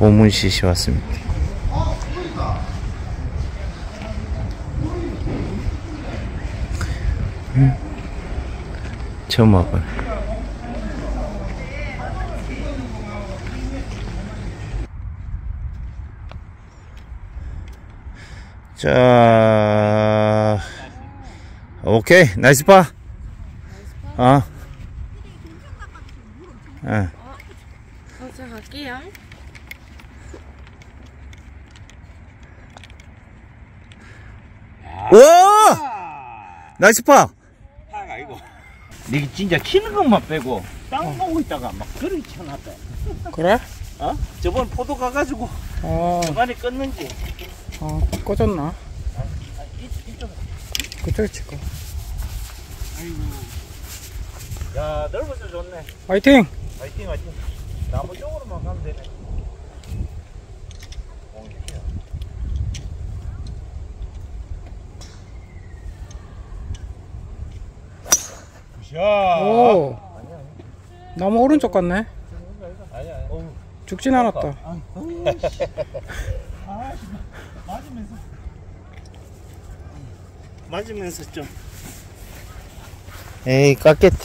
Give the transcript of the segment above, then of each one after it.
보문시시 왔습니다. 음, 처음 와봐요. 자, 오케이, 나이스 파. 어. 예. 어, 저 갈게요. 와! 나이스 파! 파가 아니고. 니 진짜 치는 것만 빼고 땅 보고 있다가 막 그리 쳐놨다. 그래? 어? 저번 포도 가가지고 어, 중간에 껐는지. 어 꺼졌나? 그쪽에 치고. 야 넓어서 좋네. 화이팅! 화이팅 화이팅. 나무 쪽으로만 가면 되네. 오! 나무 오른쪽 같네. 죽진 않았다. 맞으면서. 맞으면서 좀. 에이, 깎겠다.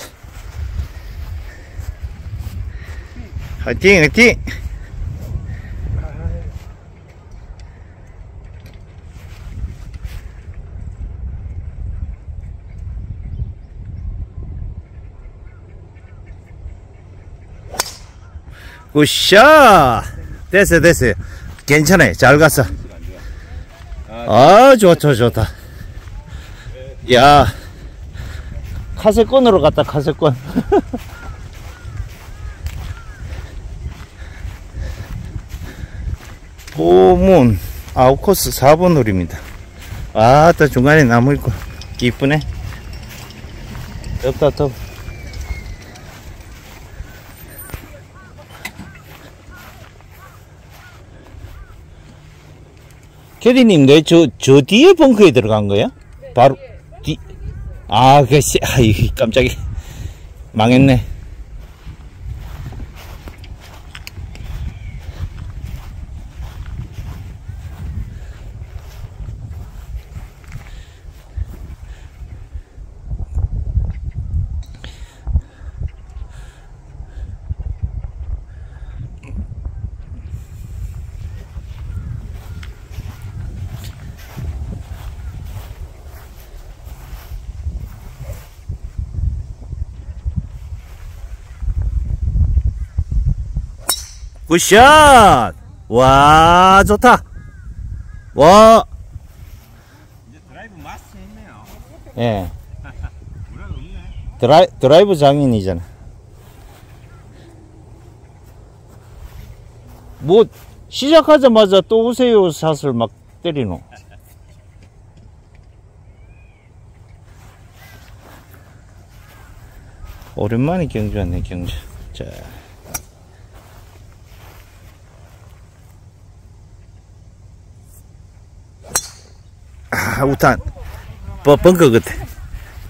화이팅, 화이팅! 굿샷! 됐어, 됐어. 괜찮아요. 잘 갔어. 아, 좋다, 좋다. 야, 카세권으로 갔다, 카세권. 보문 아웃코스 4번 홀입니다. 아, 또 중간에 나무 있고, 이쁘네. 덥다, 덥. 캐디님, 내 저, 저 뒤에 벙커에 들어간 거야? 바로, 뒤, 아, 그, 씨, 아이, 깜짝이야. 망했네. Good shot! 와, 좋다! 와, 이제 드라이브 마스터 했네요. 예. 드라이, 드라이브 장인이잖아. 뭐, 시작하자마자 또 오세요 샷을 막 때리노. 오랜만에 경주 왔네, 경주. 자. 아, 우탄. 버, 벙커 같아.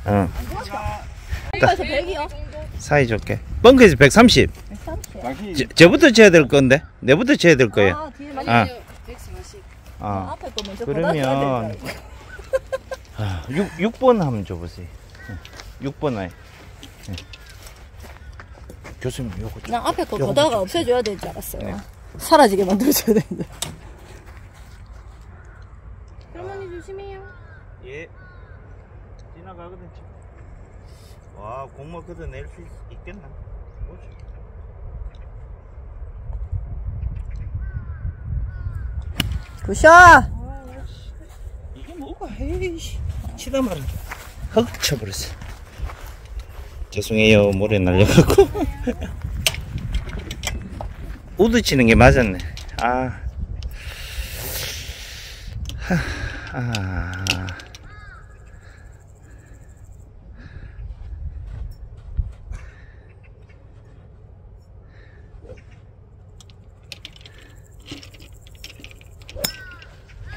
어. 100이요? 사이 좋게. 벙커에서 130. 당신 저, 저부터 쳐야 될 건데? 내부터 쳐야 될 거야. 아, 뒤에 아. 140. 아, 앞에 거 먼저 그러면 받아줘야 된다. 아, 6, 6번 한번 줘보세요. 6번 아이. 예. 교수님, 요거 좀. 난 앞에 거 보다가 좀 없애줘야 될 줄 알았어요. 네. 사라지게 만들어줘야 되는데. 할머니 조심해요. 예. 지나가거든, 지금. 와, 공모 걷어낼 수 있, 있겠나? 뭐지? 굿샷! 이게 뭐가, 헤이씨. 치다 말은. 헉, 쳐버렸어. 죄송해요, 모래 날려갖고. 우드 치는 게 맞았네. 아. 하, 아.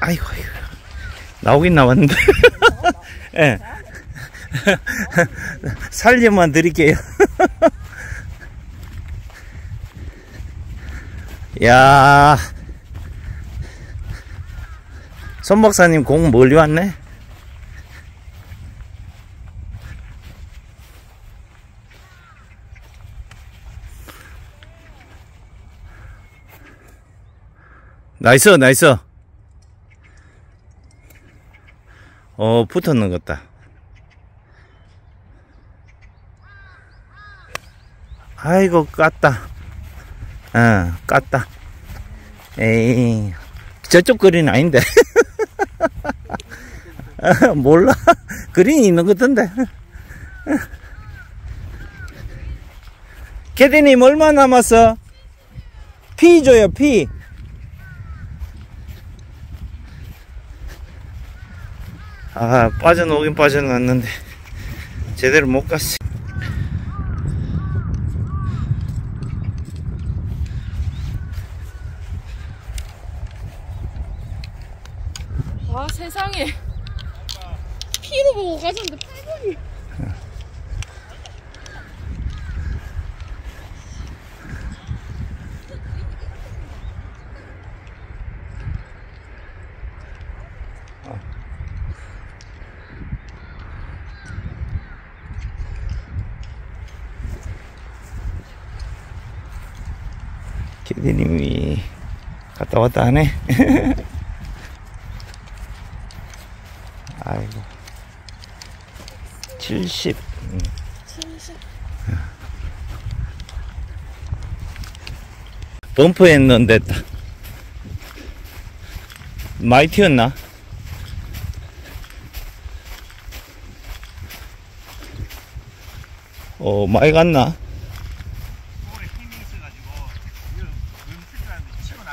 아이고, 아이고. 나오긴 나왔는데. 예. 살려만 드릴게요. 야. 손 박사님 공 멀리 왔네. Nice, nice. 어, 붙었는 것 같다. 아이고, 깠다. 어, 깠다. 에이, 저쪽 그린 아닌데. 아, 몰라. 그린이 있는 것 같던데. 캐디님, 얼마 남았어? 피 줘요, 피. 아, 빠져나오긴 빠져나왔는데, 제대로 못 갔어. 와 세상에 피로 보고 가셨는데 8분이 캐디님이 갔다 왔다 하네. 아이고. 70. 음. 70 범프 했는데, 딱 많이 튀었나? 어, 많이 갔나?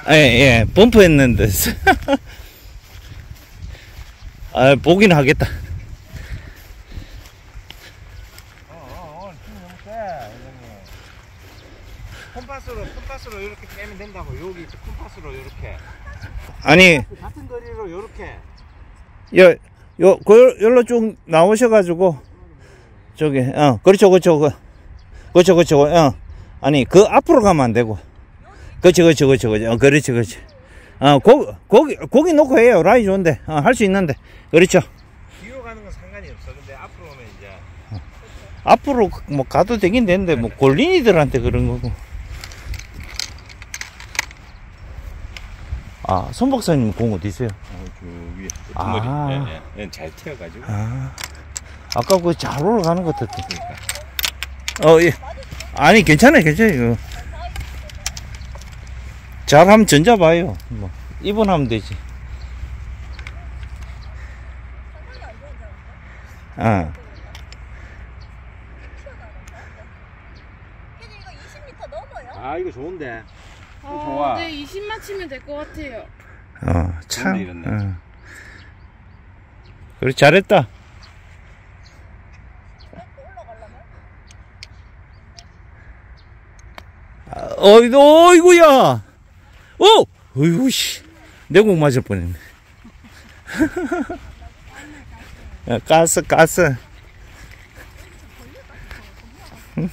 예, 예, 범프 했는데. 아, 보긴 하겠다. 어, 어. 콤파스로, 콤파스로 이렇게 빼면 된다고. 여기 콤파스로 이렇게. 아니, 같은 거리로 이렇게. 여, 요, 그, 열로 쭉 나오셔가지고, 저기, 어, 그렇죠, 그렇죠, 그, 그렇죠, 그렇죠, 어. 아니, 그 앞으로 가면 안 되고. 그렇죠, 그렇죠, 그렇죠, 그렇죠, 어, 그렇지, 그렇지. 어, 고, 고기, 고기 놓고 해요. 라이 좋은데. 어, 할 수 있는데. 그렇죠. 뒤로 가는 건 상관이 없어. 근데 앞으로 오면 이제. 앞으로 뭐 가도 되긴 되는데, 뭐, 골린이들한테 그런 거고. 아, 손 박사님 공 어디 있어요? 어, 저 위에. 아. 예, 예. 얘는 잘 태워가지고. 아, 아까 그 잘 올라가는 것 같았대. 어, 예. 아니, 괜찮아요, 괜찮아요. 이거. 잘하면 전자 봐요. 뭐, 입원하면 되지. 아, 아, 이거 좋은데. 아, 좋아. 네 20만 치면 될 것 같아요 어, 참. 이렇네. 어. 그래, 잘했다. 아, 어이구, 어이구야! 어! 어이구, 씨. 내공 맞을 뻔했네. 야, 가스, 가스. 응?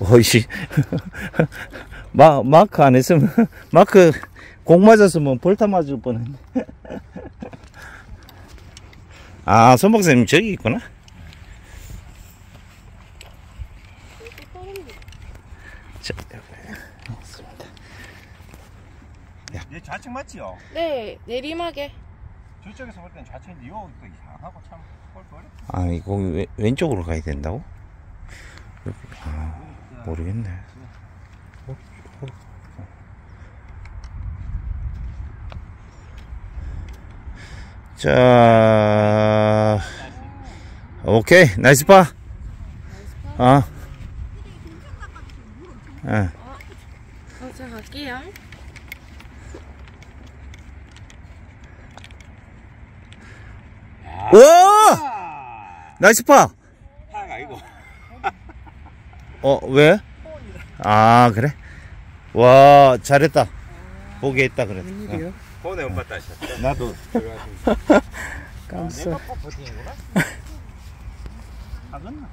어이씨. 마, 마크 안 했으면, 마크 공 맞았으면 볼타 맞을 뻔했네. 아, 손 박사님 저기 있구나. 자, 얘 좌측 맞지요? 네 내리막에 저쪽에서 볼 땐 좌측인데 여기 또 이상하고 참 꼴꼴. 아, 이거 왼, 왼쪽으로 가야 된다고? 아, 모르겠네. 자, 오케이, 나이스 파. 어. 어. 어, 제가 갈게요 와! 아, 나이스 파! 파가 아니고. 어, 왜? 아, 그래? 와, 잘했다. 포기했다, 그래. 어. 웬일이야? 폰에 못 봤다 하셨어. 나도. 깜짝. 내가 꼭 버티는구나. 하겠나?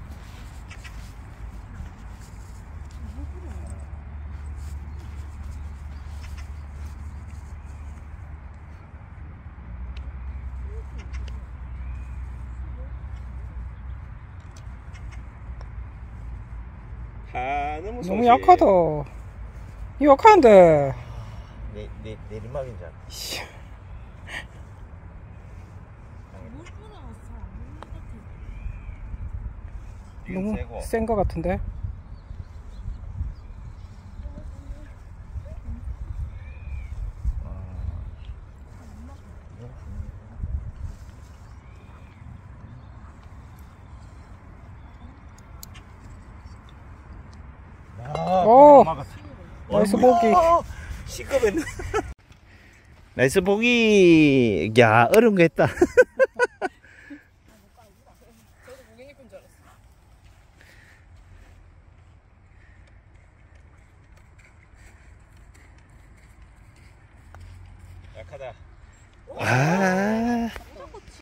아 너무 너무 약하다. 이거 약한데. 내, 내, 내리막인 줄 씨. 너무 센 거 같은데. 아, 오. 막았어. 나이스 보기. 어, 시끄럽네 나이스 보기. 야, 어려운 거 했다. 약하다 아,